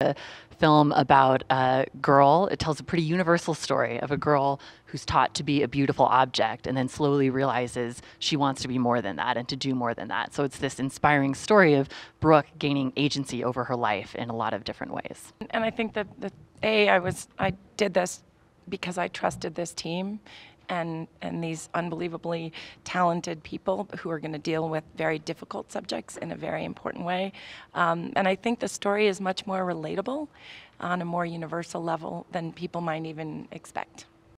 a film about a girl. It tells a pretty universal story of a girl who's taught to be a beautiful object and then slowly realizes she wants to be more than that and to do more than that. So it's this inspiring story of Brooke gaining agency over her life in a lot of different ways. And I think that the a I was I did this because I trusted this team and and these unbelievably talented people who are going to deal with very difficult subjects in a very important way. Um, and I think the story is much more relatable on a more universal level than people might even expect.